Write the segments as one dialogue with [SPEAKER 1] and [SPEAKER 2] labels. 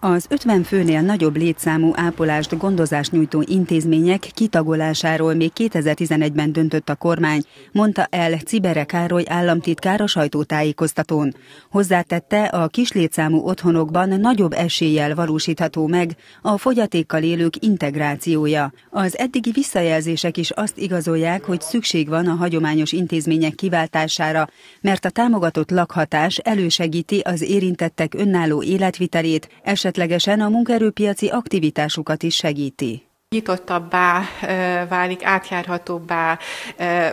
[SPEAKER 1] Az 50 főnél nagyobb létszámú ápolást, gondozást nyújtó intézmények kitagolásáról még 2011-ben döntött a kormány, mondta el Cibere Károly államtitkár a sajtótájékoztatón. Hozzátette, a kislétszámú otthonokban nagyobb eséllyel valósítható meg a fogyatékkal élők integrációja. Az eddigi visszajelzések is azt igazolják, hogy szükség van a hagyományos intézmények kiváltására, mert a támogatott lakhatás elősegíti az érintettek önálló életvitelét, esetleg esetlegesen a munkaerőpiaci aktivitásukat is segíti
[SPEAKER 2] nyitottabbá válik, átjárhatóbbá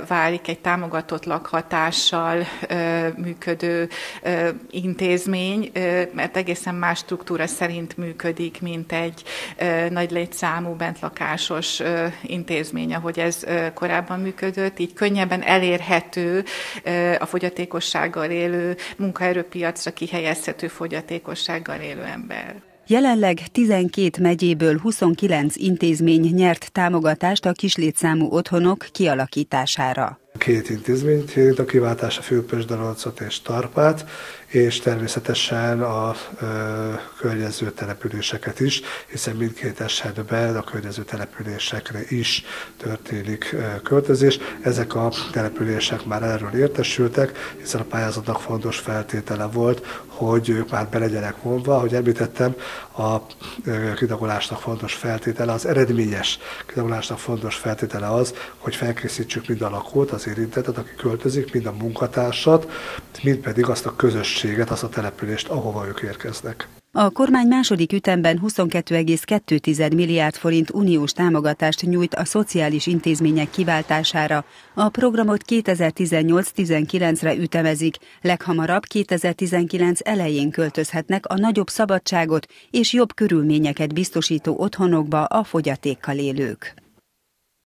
[SPEAKER 2] válik egy támogatott lakhatással működő intézmény, mert egészen más struktúra szerint működik, mint egy nagy létszámú bentlakásos intézmény, ahogy ez korábban működött, így könnyebben elérhető a fogyatékossággal élő, munkaerőpiacra kihelyezhető fogyatékossággal élő ember.
[SPEAKER 1] Jelenleg 12 megyéből 29 intézmény nyert támogatást a kislétszámú otthonok kialakítására.
[SPEAKER 3] Két intézményt a kiváltás, a Főpösdalolcot és Tarpát, és természetesen a ö, környező településeket is, hiszen mindkét esetben a környező településekre is történik ö, költözés. Ezek a települések már erről értesültek, hiszen a pályázatnak fontos feltétele volt, hogy ők már be legyenek vonva. Ahogy említettem, a kidagolásnak fontos feltétele, az eredményes kidagolásnak fontos feltétele az, hogy felkészítsük mind a lakót, az érintettet, aki költözik, mind a munkatársat, mind pedig azt a közösséget, azt a települést, ahova ők érkeznek.
[SPEAKER 1] A kormány második ütemben 22,2 milliárd forint uniós támogatást nyújt a szociális intézmények kiváltására. A programot 2018-19-re ütemezik, leghamarabb 2019 elején költözhetnek a nagyobb szabadságot és jobb körülményeket biztosító otthonokba a fogyatékkal élők.